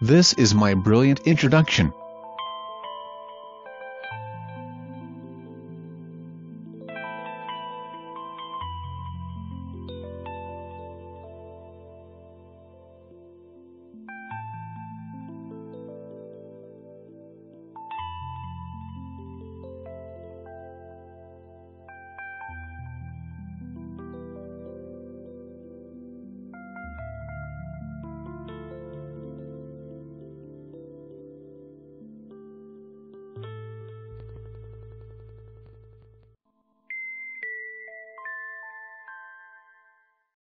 This is my brilliant introduction.